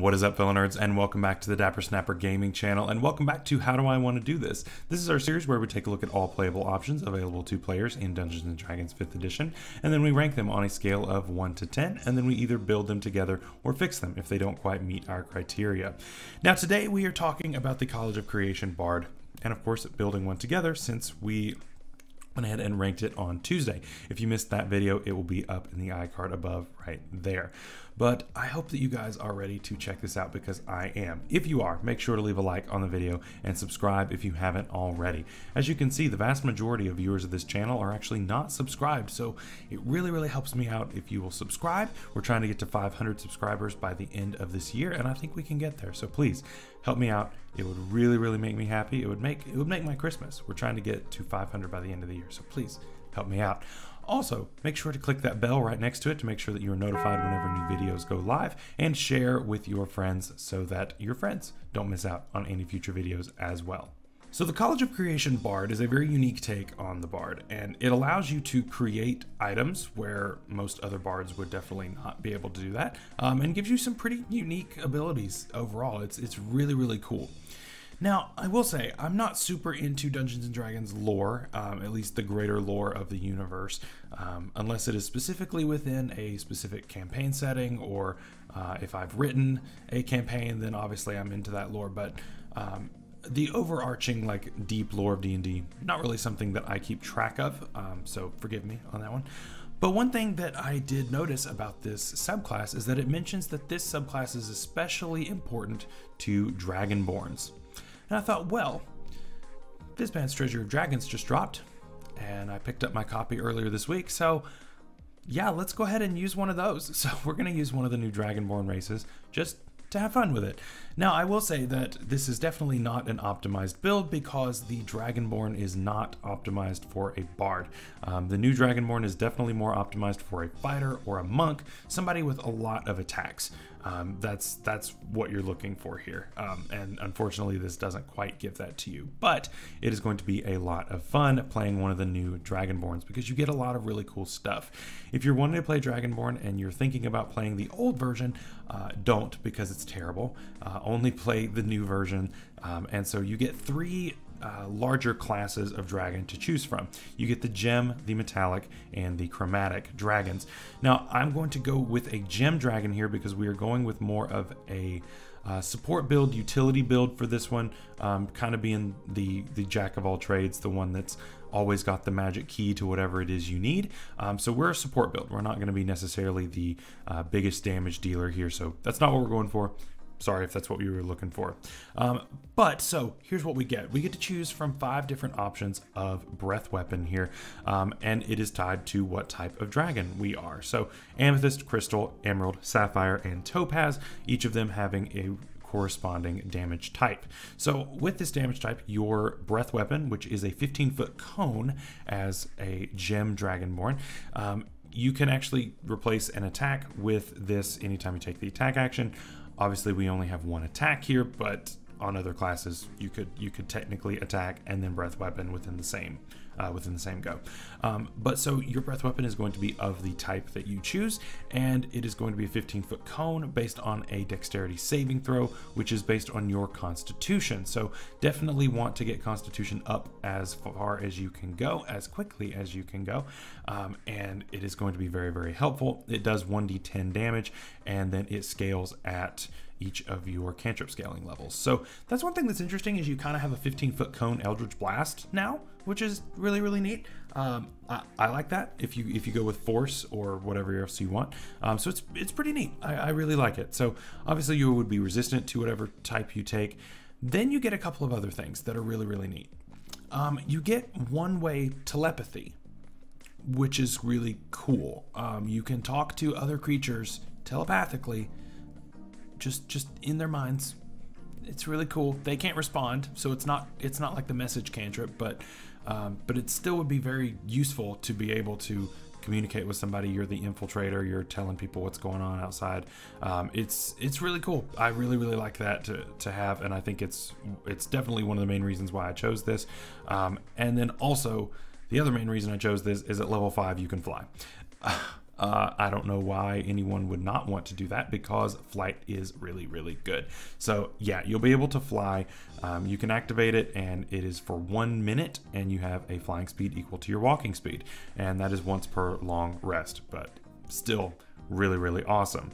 What is up, fellow nerds, and welcome back to the Dapper Snapper Gaming channel, and welcome back to How Do I Want to Do This? This is our series where we take a look at all playable options available to players in Dungeons & Dragons 5th edition, and then we rank them on a scale of 1 to 10, and then we either build them together or fix them if they don't quite meet our criteria. Now today we are talking about the College of Creation Bard, and of course building one together since we went ahead and ranked it on Tuesday. If you missed that video, it will be up in the iCard above right there. But I hope that you guys are ready to check this out because I am. If you are, make sure to leave a like on the video and subscribe if you haven't already. As you can see, the vast majority of viewers of this channel are actually not subscribed, so it really, really helps me out if you will subscribe. We're trying to get to 500 subscribers by the end of this year, and I think we can get there. So please help me out. It would really, really make me happy. It would make it would make my Christmas. We're trying to get to 500 by the end of the year, so please help me out. Also, make sure to click that bell right next to it to make sure that you are notified whenever new videos go live and share with your friends so that your friends don't miss out on any future videos as well. So the College of Creation Bard is a very unique take on the Bard, and it allows you to create items where most other Bards would definitely not be able to do that, um, and gives you some pretty unique abilities overall. It's, it's really, really cool. Now, I will say, I'm not super into Dungeons and Dragons lore, um, at least the greater lore of the universe, um, unless it is specifically within a specific campaign setting, or uh, if I've written a campaign, then obviously I'm into that lore. But um, the overarching, like, deep lore of D&D, not really something that I keep track of, um, so forgive me on that one. But one thing that I did notice about this subclass is that it mentions that this subclass is especially important to Dragonborns. And I thought, well, this Fizban's Treasury of Dragons just dropped, and I picked up my copy earlier this week, so yeah, let's go ahead and use one of those. So we're going to use one of the new Dragonborn races just to have fun with it. Now, I will say that this is definitely not an optimized build because the Dragonborn is not optimized for a bard. Um, the new Dragonborn is definitely more optimized for a fighter or a monk, somebody with a lot of attacks. Um, that's that's what you're looking for here, um, and unfortunately, this doesn't quite give that to you. But it is going to be a lot of fun playing one of the new Dragonborns because you get a lot of really cool stuff. If you're wanting to play Dragonborn and you're thinking about playing the old version, uh, don't because it's terrible. Uh, only play the new version, um, and so you get three uh, larger classes of dragon to choose from. You get the gem, the metallic, and the chromatic dragons. Now, I'm going to go with a gem dragon here because we are going with more of a uh, support build, utility build for this one, um, kind of being the, the jack of all trades, the one that's always got the magic key to whatever it is you need. Um, so we're a support build. We're not going to be necessarily the uh, biggest damage dealer here. So that's not what we're going for. Sorry if that's what you were looking for. Um, but so here's what we get. We get to choose from five different options of breath weapon here. Um, and it is tied to what type of dragon we are. So amethyst, crystal, emerald, sapphire, and topaz, each of them having a corresponding damage type. So with this damage type, your breath weapon, which is a 15 foot cone as a gem dragonborn, um, you can actually replace an attack with this anytime you take the attack action. Obviously, we only have one attack here, but on other classes, you could you could technically attack and then breath weapon within the same uh, within the same go. Um, but so your breath weapon is going to be of the type that you choose, and it is going to be a 15 foot cone based on a dexterity saving throw, which is based on your constitution. So definitely want to get constitution up as far as you can go, as quickly as you can go, um, and it is going to be very very helpful. It does 1d10 damage, and then it scales at each of your cantrip scaling levels. So that's one thing that's interesting is you kind of have a 15 foot cone Eldritch Blast now, which is really, really neat. Um, I, I, like that if you if you go with force or whatever else you want. Um, so it's it's pretty neat. I, I really like it. So obviously you would be resistant to whatever type you take. Then you get a couple of other things that are really, really neat. Um, you get one-way telepathy, which is really cool. Um, you can talk to other creatures telepathically just just in their minds. It's really cool. They can't respond, so it's not it's not like the message cantrip, but um, but it still would be very useful to be able to communicate with somebody. You're the infiltrator. You're telling people what's going on outside. Um, it's it's really cool. I really really like that to, to have, and I think it's it's definitely one of the main reasons why I chose this. Um, and then also the other main reason I chose this is at level five you can fly. Uh, I don't know why anyone would not want to do that because flight is really, really good. So, yeah, you'll be able to fly. Um, you can activate it, and it is for one minute, and you have a flying speed equal to your walking speed. And that is once per long rest, but still really, really awesome.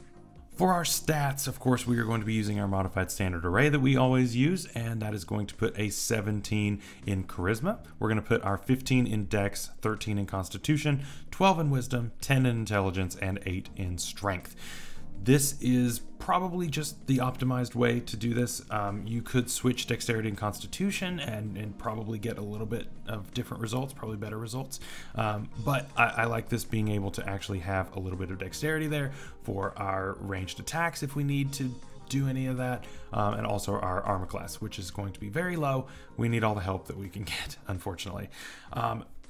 For our stats, of course, we are going to be using our modified standard array that we always use, and that is going to put a 17 in charisma. We're going to put our 15 in dex, 13 in constitution, 12 in wisdom, 10 in intelligence, and 8 in strength. This is probably just the optimized way to do this. Um, you could switch dexterity and constitution and, and, probably get a little bit of different results, probably better results. Um, but I, I, like this being able to actually have a little bit of dexterity there for our ranged attacks if we need to do any of that, um, and also our armor class, which is going to be very low. We need all the help that we can get, unfortunately.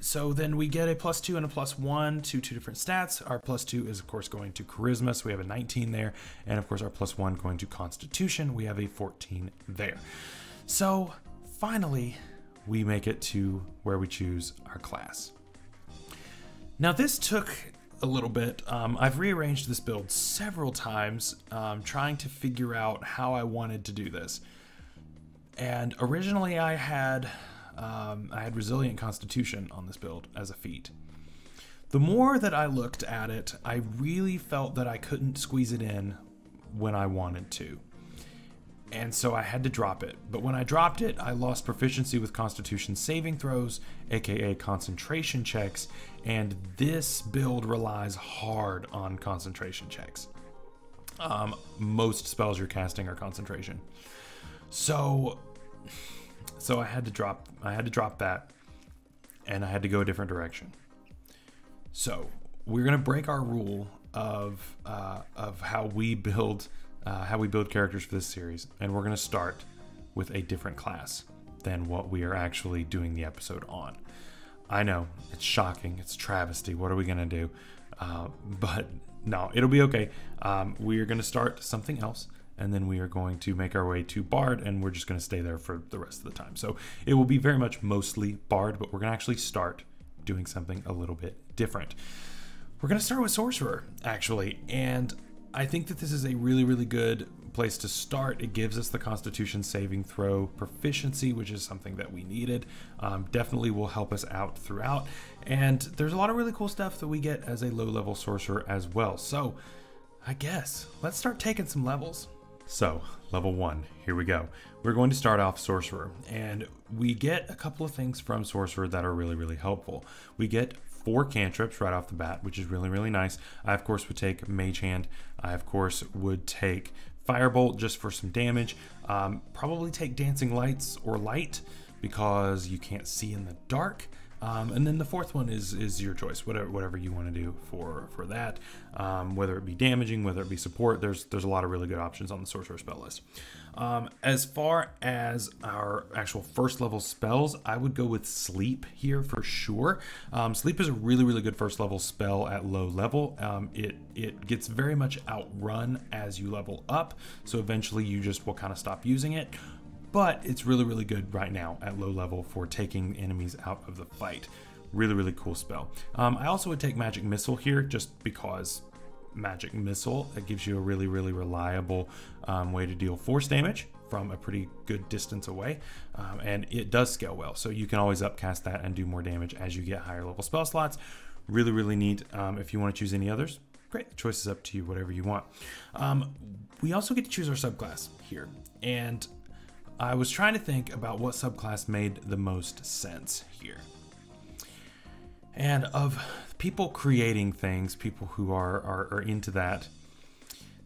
So then we get a plus two and a plus one to two different stats. Our plus two is of course going to charisma, so we have a 19 there. And of course our plus one going to constitution, we have a 14 there. So finally, we make it to where we choose our class. Now this took a little bit. Um, I've rearranged this build several times, um, trying to figure out how I wanted to do this. And originally I had um, I had Resilient Constitution on this build as a feat. The more that I looked at it, I really felt that I couldn't squeeze it in when I wanted to. And so I had to drop it. But when I dropped it, I lost proficiency with Constitution saving throws, aka concentration checks, and this build relies hard on concentration checks. Um, most spells you're casting are concentration. So so I had to drop I had to drop that and I had to go a different direction. So we're gonna break our rule of uh, of how we build uh, how we build characters for this series, and we're gonna start with a different class than what we are actually doing the episode on. I know it's shocking, it's travesty. What are we gonna do? Uh, but no, it'll be okay. Um, we are gonna start something else and then we are going to make our way to Bard, and we're just going to stay there for the rest of the time. So it will be very much mostly Bard, but we're going to actually start doing something a little bit different. We're going to start with Sorcerer, actually, and I think that this is a really, really good place to start. It gives us the Constitution saving throw proficiency, which is something that we needed. Um, definitely will help us out throughout. And there's a lot of really cool stuff that we get as a low level sorcerer as well. So I guess let's start taking some levels. So, level one, here we go. We're going to start off Sorcerer, and we get a couple of things from Sorcerer that are really, really helpful. We get four cantrips right off the bat, which is really, really nice. I, of course, would take Mage Hand. I, of course, would take Firebolt just for some damage. Um, probably take Dancing Lights or Light because you can't see in the dark. Um, and then the fourth one is is your choice, whatever whatever you want to do for for that. Um, whether it be damaging, whether it be support, there's there's a lot of really good options on the sorcerer spell list. Um, as far as our actual first level spells, I would go with sleep here for sure. Um, sleep is a really really good first level spell at low level. Um, it it gets very much outrun as you level up, so eventually you just will kind of stop using it but it's really, really good right now at low level for taking enemies out of the fight. Really, really cool spell. Um, I also would take Magic Missile here just because Magic Missile it gives you a really, really reliable um, way to deal force damage from a pretty good distance away, um, and it does scale well. So you can always upcast that and do more damage as you get higher level spell slots. Really, really neat. Um, if you want to choose any others, great. The choice is up to you, whatever you want. Um, we also get to choose our subclass here, and I was trying to think about what subclass made the most sense here. And of people creating things, people who are, are, are into that,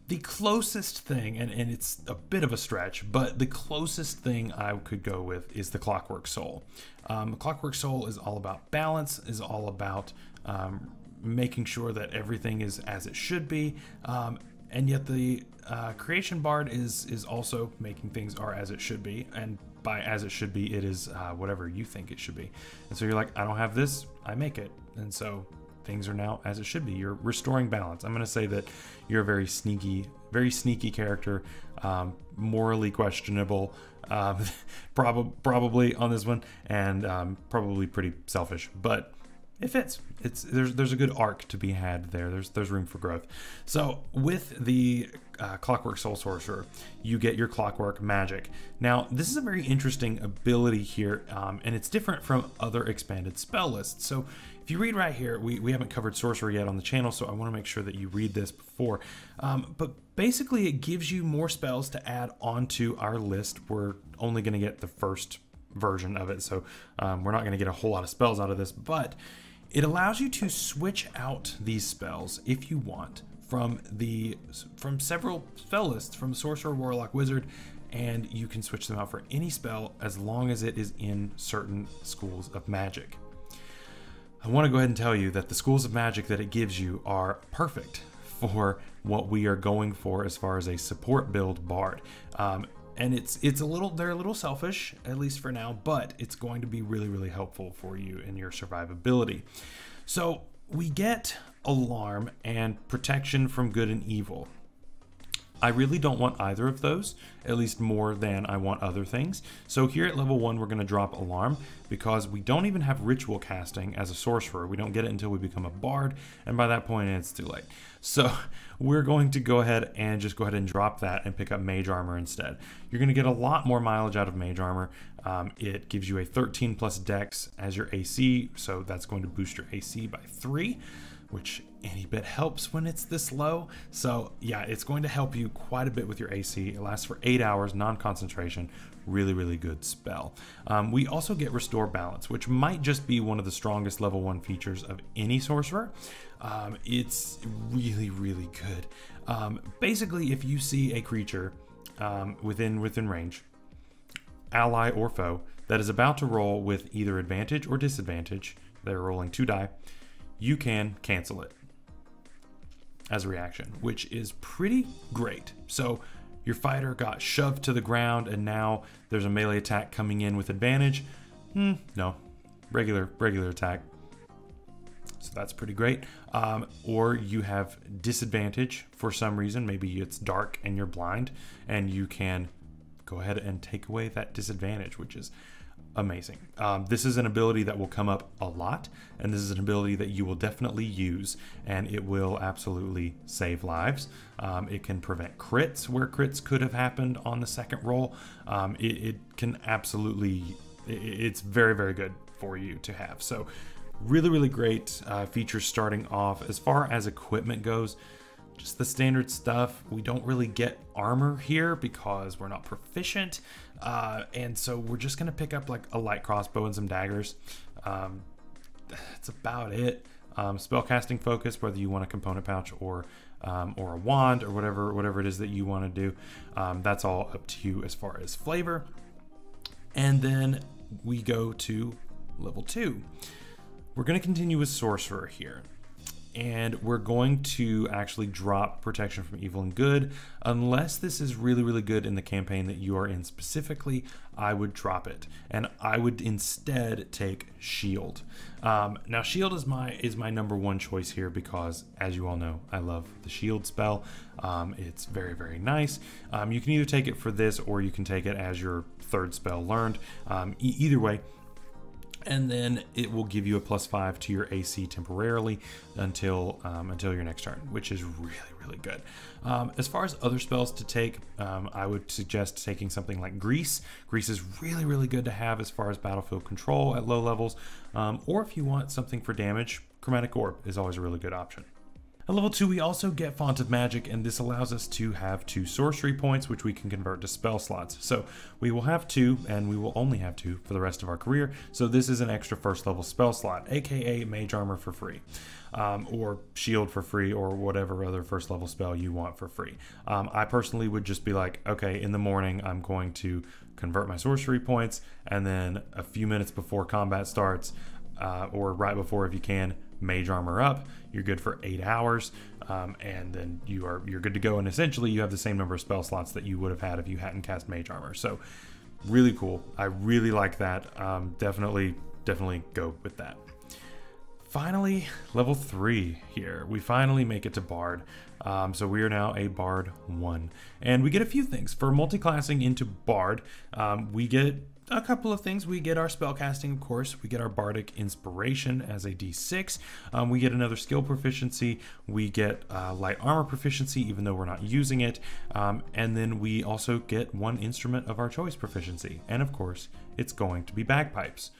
the closest thing, and, and it's a bit of a stretch, but the closest thing I could go with is the Clockwork Soul. Um, Clockwork Soul is all about balance, is all about um, making sure that everything is as it should be, um, and yet the uh, creation bard is is also making things are as it should be. And by as it should be it is uh, whatever you think it should be. And so you're like i don't have this i make it. And so things are now as it should be. You're restoring balance. I'm going to say that you're a very sneaky very sneaky character um, morally questionable um, prob- probably on this one and um, probably pretty selfish. But it fits. It's there's there's a good arc to be had there. There's there's room for growth. So with the uh, Clockwork Soul Sorcerer, you get your Clockwork Magic. Now this is a very interesting ability here, um, and it's different from other expanded spell lists. So if you read right here, we, we haven't covered sorcery yet on the channel, so I want to make sure that you read this before. Um, but basically, it gives you more spells to add onto our list. We're only going to get the first version of it, so um, we're not going to get a whole lot of spells out of this, but it allows you to switch out these spells if you want from the from several spell lists from sorcerer, warlock, wizard, and you can switch them out for any spell as long as it is in certain schools of magic. I want to go ahead and tell you that the schools of magic that it gives you are perfect for what we are going for as far as a support build bard. Um, and it's it's a little they're a little selfish at least for now but it's going to be really really helpful for you in your survivability. So we get alarm and protection from good and evil I really don't want either of those, at least more than I want other things. So here at level 1 we're going to drop Alarm because we don't even have Ritual casting as a sorcerer. We don't get it until we become a Bard, and by that point it's too late. So we're going to go ahead and just go ahead and drop that and pick up Mage Armor instead. You're going to get a lot more mileage out of Mage Armor. Um, it gives you a 13 plus Dex as your AC, so that's going to boost your AC by 3 which any bit helps when it's this low. So yeah, it's going to help you quite a bit with your AC. It lasts for eight hours, non-concentration, really, really good spell. Um, we also get Restore Balance, which might just be one of the strongest level one features of any sorcerer. Um, it's really, really good. Um, basically, if you see a creature um, within within range, ally or foe, that is about to roll with either advantage or disadvantage, they're rolling two die, you can cancel it as a reaction, which is pretty great. So your fighter got shoved to the ground and now there's a melee attack coming in with advantage. Hmm, no, regular, regular attack. So that's pretty great. Um, or you have disadvantage for some reason. Maybe it's dark and you're blind and you can go ahead and take away that disadvantage, which is amazing. Um, this is an ability that will come up a lot, and this is an ability that you will definitely use, and it will absolutely save lives. Um, it can prevent crits where crits could have happened on the second roll. Um, it, it, can absolutely, it, it's very, very good for you to have. So, really, really great uh, features starting off. As far as equipment goes, just the standard stuff. We don't really get armor here because we're not proficient. Uh, and so we're just to pick up like a light crossbow and some daggers. Um, that's about it. Um, spellcasting focus, whether you want a component pouch or um, or a wand or whatever whatever it is that you want to do, um, that's all up to you as far as flavor. And then we go to level two. We're to continue with sorcerer here and we're going to actually drop protection from evil and good. Unless this is really really good in the campaign that you are in specifically i would drop it. And i would instead take shield um, now shield is my is my number one choice here because as you all know i love the shield spell. Um, it's very very nice. Um, you can either take it for this or you can take it as your third spell learned. Um, e either way and then it will give you a plus five to your AC temporarily until um, until your next turn, which is really really good. Um, as far as other spells to take, um, I would suggest taking something like Grease. Grease is really really good to have as far as battlefield control at low levels, um, or if you want something for damage, Chromatic Orb is always a really good option. At level 2, we also get Font of Magic, and this allows us to have two sorcery points, which we can convert to spell slots. So we will have two, and we will only have two for the rest of our career. So this is an extra first level spell slot, aka Mage Armor for free. Um, or shield for free, or whatever other first level spell you want for free. Um, I personally would just be like, okay, in the morning, I'm going to convert my sorcery points, and then a few minutes before combat starts, uh, or right before if you can, mage armor up. You're good for eight hours, um, and then you are you're good to go. And essentially, you have the same number of spell slots that you would have had if you hadn't cast mage armor. So, really cool. I really like that. Um, definitely, definitely go with that. Finally, level three here. We finally make it to Bard. Um, so we are now a Bard 1. And we get a few things. For multiclassing into Bard, um, we get a couple of things. We get our spellcasting, of course. We get our bardic inspiration as a d6. Um, we get another skill proficiency. We get uh, light armor proficiency, even though we're not using it. Um, and then we also get one instrument of our choice proficiency. And of course, it's going to be bagpipes.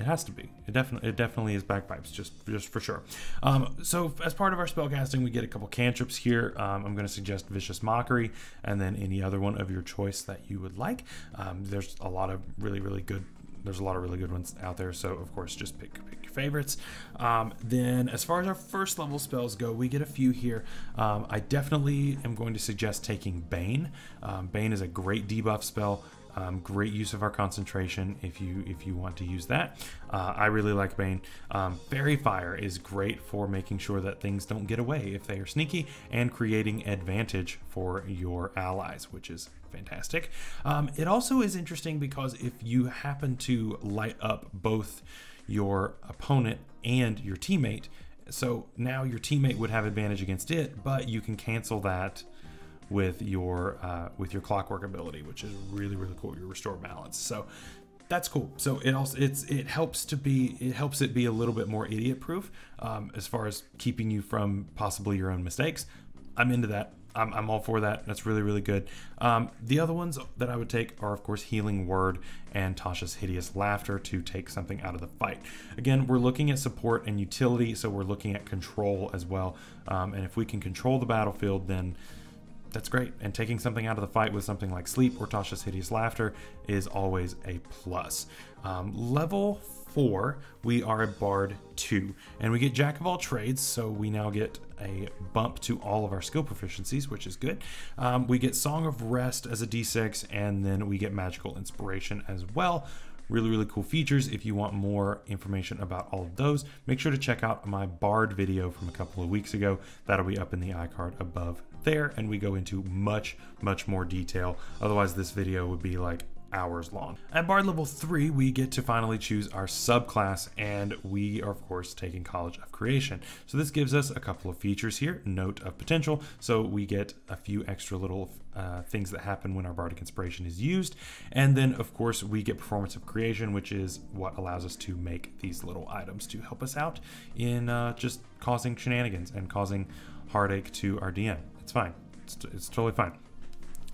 It has to be. It definitely it definitely is bagpipes, just just for sure. Um, so as part of our spellcasting, we get a couple cantrips here. Um, I'm going to suggest Vicious Mockery, and then any other one of your choice that you would like. Um, there's a lot of really really good. There's a lot of really good ones out there, so of course just pick pick your favorites. Um, then as far as our first level spells go, we get a few here. Um, I definitely am going to suggest taking Bane. Um, Bane is a great debuff spell. Um, great use of our concentration if you if you want to use that. Uh, I really like Bane. Um, Faerie Fire is great for making sure that things don't get away if they are sneaky and creating advantage for your allies, which is fantastic. Um, it also is interesting because if you happen to light up both your opponent and your teammate, so now your teammate would have advantage against it, but you can cancel that with your uh, with your clockwork ability, which is really really cool. Your restore balance. So that's cool. So it also it's it helps to be it helps it be a little bit more idiot proof um, as far as keeping you from possibly your own mistakes. I'm into that. I'm, I'm all for that. That's really, really good. Um, the other ones that I would take are, of course, Healing Word and Tasha's Hideous Laughter to take something out of the fight. Again, we're looking at support and utility, so we're looking at control as well. Um, and if we can control the battlefield, then that's great. And taking something out of the fight with something like Sleep or Tasha's Hideous Laughter is always a plus. Um, level 4, we are a Bard 2, and we get Jack of all trades, so we now get a bump to all of our skill proficiencies, which is good. Um, we get Song of Rest as a d6, and then we get Magical Inspiration as well. Really, really cool features. If you want more information about all of those, make sure to check out my Bard video from a couple of weeks ago. That'll be up in the iCard above there and we go into much, much more detail. Otherwise, this video would be like hours long. At Bard level 3, we get to finally choose our subclass, and we are, of course, taking College of Creation. So this gives us a couple of features here, Note of Potential, so we get a few extra little uh, things that happen when our Bardic Inspiration is used, and then, of course, we get Performance of Creation, which is what allows us to make these little items to help us out in uh, just causing shenanigans and causing heartache to our DM. It's fine. It's, it's totally fine.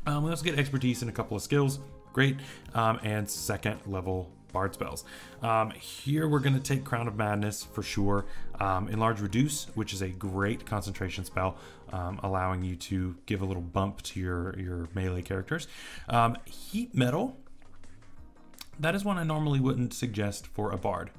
Um, we also get expertise in a couple of skills. Great. Um, and second level bard spells. Um, here we're going to take Crown of Madness for sure. Um, Enlarge Reduce, which is a great concentration spell, um, allowing you to give a little bump to your, your melee characters. Um, heat Metal, that is one I normally wouldn't suggest for a bard.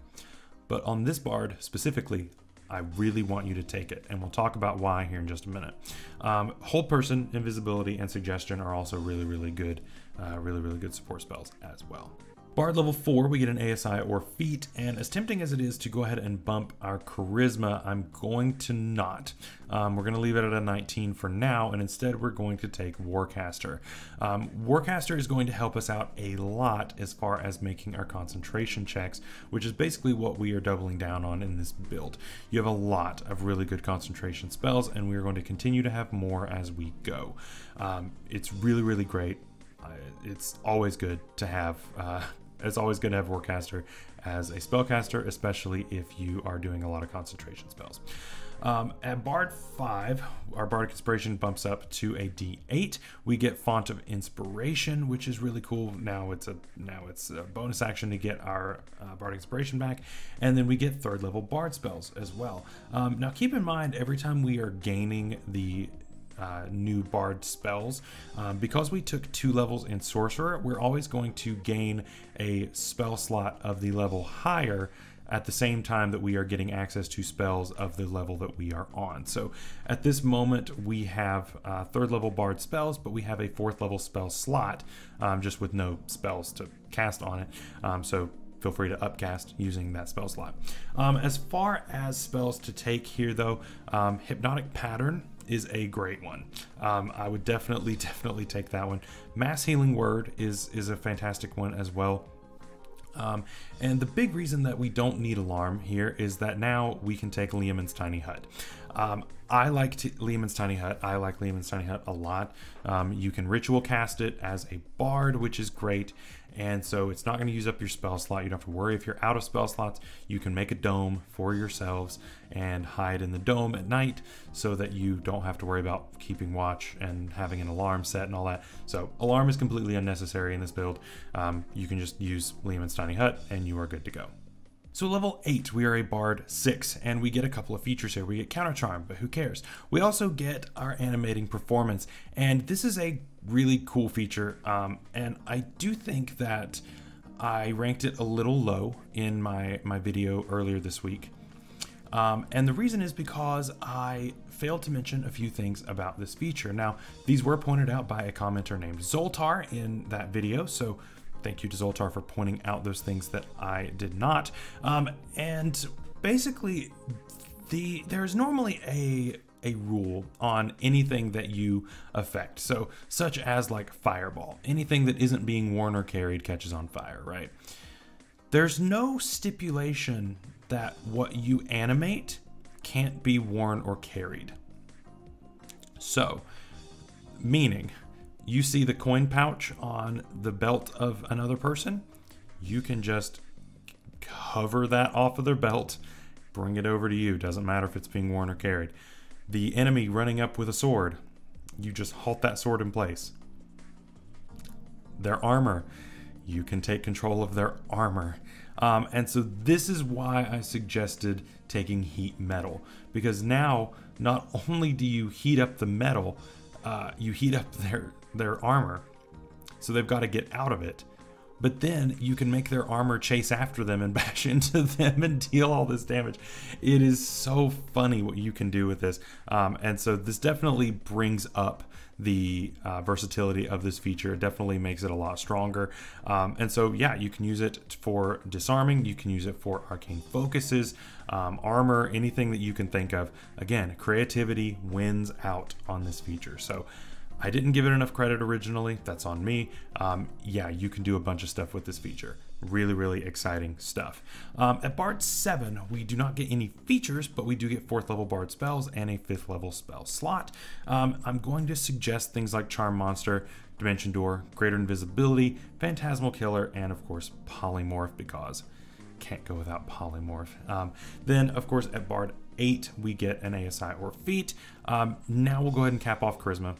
But on this bard specifically, I really want you to take it, and we'll talk about why here in just a minute. Um, hold person, invisibility, and suggestion are also really, really good, uh, really, really good support spells as well. Bard level 4, we get an ASI or feat, and as tempting as it is to go ahead and bump our charisma, I'm going to not. Um, we're going to leave it at a 19 for now, and instead we're going to take Warcaster. Um, Warcaster is going to help us out a lot as far as making our concentration checks, which is basically what we are doubling down on in this build. You have a lot of really good concentration spells, and we are going to continue to have more as we go. Um, it's really, really great. Uh, it's always good to have uh, it's always good to have Warcaster as a spellcaster, especially if you are doing a lot of concentration spells. Um, at Bard 5, our Bardic Inspiration bumps up to a D8. We get Font of Inspiration, which is really cool. Now it's a now it's a bonus action to get our uh, Bardic Inspiration back, and then we get third level Bard spells as well. Um, now keep in mind, every time we are gaining the uh, new bard spells. Um, because we took two levels in sorcerer, we're always going to gain a spell slot of the level higher at the same time that we are getting access to spells of the level that we are on. So at this moment, we have uh, third level bard spells, but we have a fourth level spell slot um, just with no spells to cast on it. Um, so feel free to upcast using that spell slot. Um, as far as spells to take here, though, um, Hypnotic Pattern is a great one. Um, I would definitely, definitely take that one. Mass Healing Word is is a fantastic one as well. Um, and the big reason that we don't need alarm here is that now we can take Leomund's Tiny Hut. Um, I like t- Leomund's Tiny Hut. I like Leomund's Tiny Hut a lot. Um, you can ritual cast it as a bard, which is great. And so it's not going to use up your spell slot. You don't have to worry if you're out of spell slots. You can make a dome for yourselves and hide in the dome at night so that you don't have to worry about keeping watch and having an alarm set and all that. So, alarm is completely unnecessary in this build. Um, you can just use Leomund's Tiny Hut and you are good to go. So level 8, we are a Bard 6, and we get a couple of features here. We get Counter Charm, but who cares? We also get our Animating Performance, and this is a really cool feature, um, and I do think that I ranked it a little low in my, my video earlier this week. Um, and the reason is because I failed to mention a few things about this feature. Now, these were pointed out by a commenter named Zoltar in that video, so thank you to Zoltar for pointing out those things that I did not. Um, and basically, the there's normally a a rule on anything that you affect. So, such as like fireball, anything that isn't being worn or carried catches on fire, right? There's no stipulation that what you animate can't be worn or carried. So, meaning you see the coin pouch on the belt of another person, you can just cover that off of their belt, bring it over to you. Doesn't matter if it's being worn or carried. The enemy running up with a sword, you just halt that sword in place. Their armor, you can take control of their armor. Um, and so this is why I suggested taking heat metal because now not only do you heat up the metal, uh, you heat up their their armor. So they've got to get out of it. But then you can make their armor chase after them and bash into them and deal all this damage. It is so funny what you can do with this. Um, and so this definitely brings up the uh, versatility of this feature. It definitely makes it a lot stronger. Um, and so, yeah, you can use it for disarming, you can use it for arcane focuses, um, armor, anything that you can think of. Again, creativity wins out on this feature. So, I didn't give it enough credit originally. That's on me. Um, yeah, you can do a bunch of stuff with this feature. Really, really exciting stuff. Um, at Bard 7, we do not get any features, but we do get 4th level Bard spells and a 5th level spell slot. Um, I'm going to suggest things like Charm Monster, Dimension Door, Greater Invisibility, Phantasmal Killer, and of course Polymorph because can't go without Polymorph. Um, then, of course, at Bard 8, we get an ASI or Feat. Um, now we'll go ahead and cap off Charisma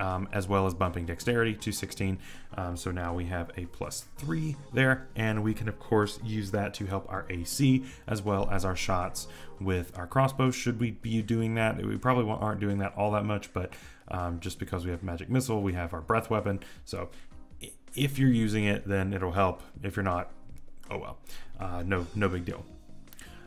um, as well as bumping dexterity to 16. Um, so now we have a plus three there, and we can of course use that to help our AC as well as our shots with our crossbow. Should we be doing that? We probably aren't doing that all that much, but um, just because we have magic missile, we have our breath weapon. So if you're using it, then it'll help. If you're not, oh well, uh, no, no big deal.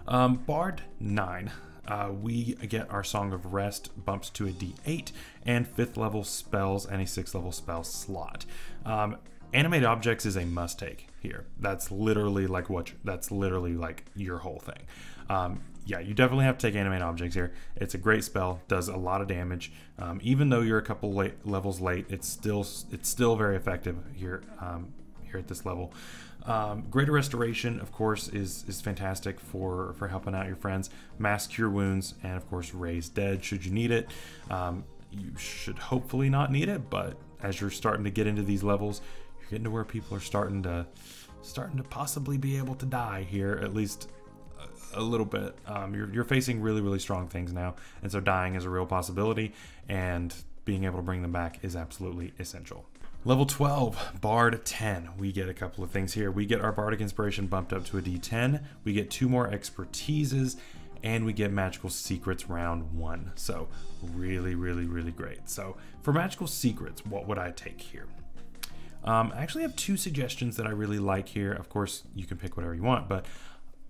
Um, Bard 9 uh, we get our Song of Rest bumps to a D8 and fifth level spells and a sixth level spell slot. Um, animate objects is a must take here. That's literally like what that's literally like your whole thing. Um, yeah, you definitely have to take animate objects here. It's a great spell, does a lot of damage. Um, even though you're a couple late, levels late, it's still it's still very effective here um, here at this level. Um, Greater Restoration, of course, is is fantastic for for helping out your friends. Mass Cure Wounds, and of course, Raise Dead should you need it. Um, you should hopefully not need it, but as you're starting to get into these levels, you're getting to where people are starting to starting to possibly be able to die here, at least a, a little bit. Um, you're you're facing really really strong things now, and so dying is a real possibility, and being able to bring them back is absolutely essential. Level 12, Bard 10. We get a couple of things here. We get our Bardic Inspiration bumped up to a D10. We get two more expertises, and we get Magical Secrets round one. So, really, really, really great. So, for Magical Secrets, what would I take here? Um, I actually have two suggestions that I really like here. Of course, you can pick whatever you want, but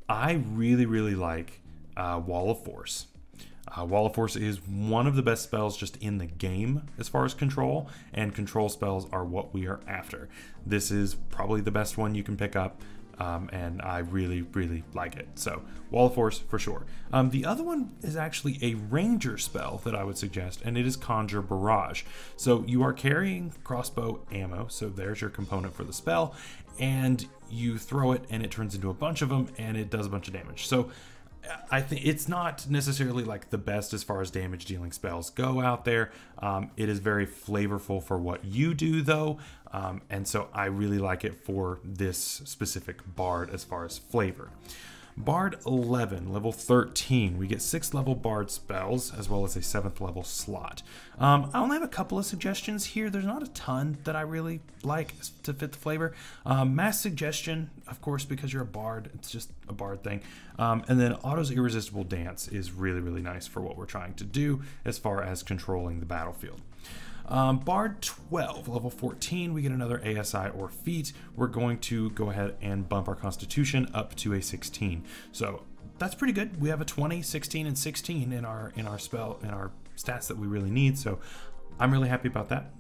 I really, really like uh, Wall of Force. Uh, Wall of Force is one of the best spells just in the game as far as control, and control spells are what we are after. This is probably the best one you can pick up, um, and I really, really like it. So, Wall of Force for sure. Um, the other one is actually a Ranger spell that I would suggest, and it is Conjure Barrage. So, you are carrying crossbow ammo, so there's your component for the spell, and you throw it, and it turns into a bunch of them, and it does a bunch of damage. So, I think it's not necessarily like the best as far as damage dealing spells go out there. Um, it is very flavorful for what you do, though, um, and so I really like it for this specific bard as far as flavor. Bard 11, level 13. We get 6 level Bard spells as well as a 7th level slot. Um, I only have a couple of suggestions here. There's not a ton that I really like to fit the flavor. Um, mass Suggestion, of course, because you're a Bard. It's just a Bard thing. Um, and then Otto's Irresistible Dance is really, really nice for what we're trying to do as far as controlling the battlefield. Um, Bard 12, level 14, we get another ASI or feat. We're going to go ahead and bump our Constitution up to a 16. So that's pretty good. We have a 20, 16, and 16 in our in our spell in our stats that we really need. So I'm really happy about that.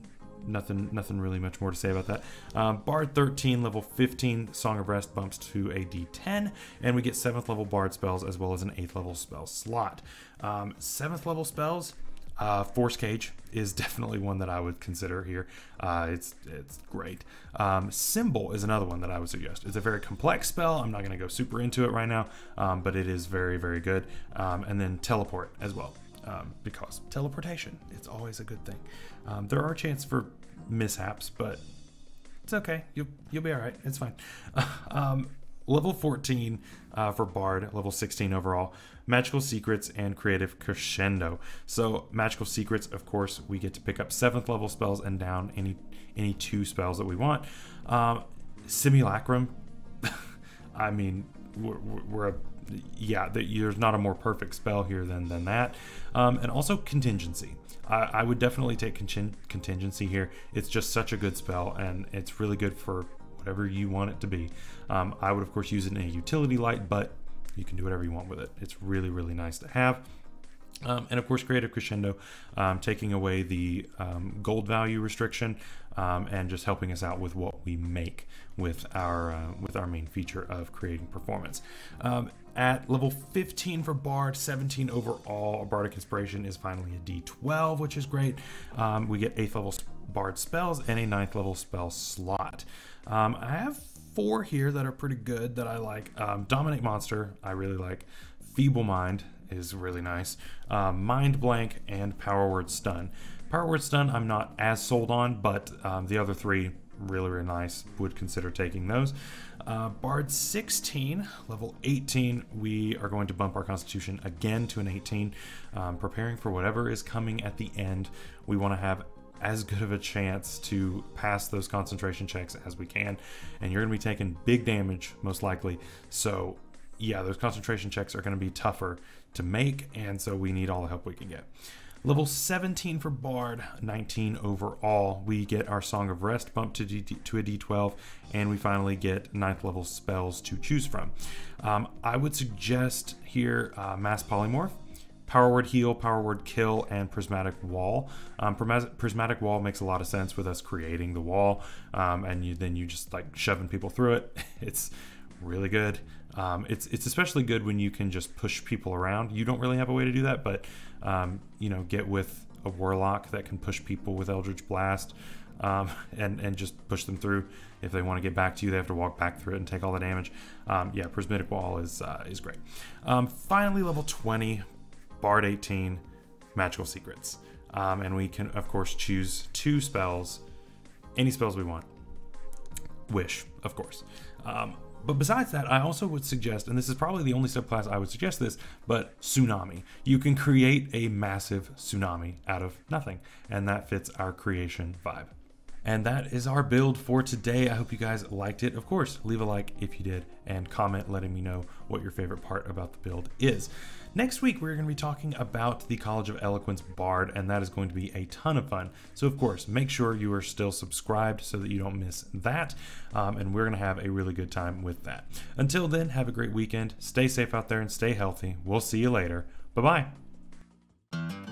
Nothing, nothing really much more to say about that. Um, Bard 13, level 15, Song of Rest bumps to a D10, and we get 7th level Bard spells as well as an 8th level spell slot. Um, 7th level spells, uh, Force Cage is definitely one that I would consider here. Uh, it's it's great. Um, Symbol is another one that I would suggest. It's a very complex spell. I'm not going to go super into it right now, um, but it is very very good. Um, and then Teleport as well, um, because teleportation it's always a good thing. Um, there are chances for mishaps, but it's okay. You'll you'll be all right. It's fine. Level 14 uh, for Bard, level 16 overall. Magical Secrets and Creative Crescendo. So Magical Secrets, of course, we get to pick up seventh level spells and down any any two spells that we want. Um, Simulacrum. I mean, we're, we're a yeah, there's not a more perfect spell here than than that. Um, and also contingency. I, I would definitely take contingency here. It's just such a good spell, and it's really good for whatever you want it to be. Um, I would, of course, use it in a utility light, but you can do whatever you want with it. It's really, really nice to have. Um, and of course, Creative Crescendo, um, taking away the um, gold value restriction um, and just helping us out with what we make with our uh, with our main feature of creating performance. Um, at level 15 for Bard, 17 overall, Bardic Inspiration is finally a D12, which is great. Um, we get 8th level Bard spells and a 9th level spell slot. I have four here that are pretty good that I like. Um, Dominate Monster, I really like. Feeble Mind is really nice. Um, Mind Blank and Power Word Stun. Power Word Stun, I'm not as sold on, but um, the other three really, really nice. Would consider taking those. Uh, Bard 16, level 18, we are going to bump our Constitution again to an 18, um, preparing for whatever is coming at the end. We want to have as good of a chance to pass those concentration checks as we can. And you're going to be taking big damage, most likely. So, yeah, those concentration checks are going to be tougher to make. And so we need all the help we can get. Level 17 for Bard, 19 overall. We get our Song of Rest bumped to, D to a D12, and we finally get 9th level spells to choose from. Um, I would suggest here uh, Mass Polymorph. Power Word Heal, Power Word Kill, and Prismatic Wall. Um, Prismatic Wall makes a lot of sense with us creating the wall, um, and you, then you just like shoving people through it. It's really good. Um, it's it's especially good when you can just push people around. You don't really have a way to do that, but um, you know, get with a warlock that can push people with Eldritch Blast. Um, and and just push them through. If they want to get back to you, they have to walk back through it and take all the damage. Um, yeah, Prismatic Wall is uh, is great. Um, finally, level 20, Bard 18, Magical Secrets. Um, and we can, of course, choose two spells, any spells we want. Wish, of course. Um, but besides that, I also would suggest, and this is probably the only subclass I would suggest this, but Tsunami. You can create a massive tsunami out of nothing, and that fits our creation vibe. And that is our build for today. I hope you guys liked it. Of course, leave a like if you did, and comment letting me know what your favorite part about the build is. Next week, we're going to be talking about the College of Eloquence Bard, and that is going to be a ton of fun. So, of course, make sure you are still subscribed so that you don't miss that. Um, and we're going to have a really good time with that. Until then, have a great weekend. Stay safe out there and stay healthy. We'll see you later. Bye bye.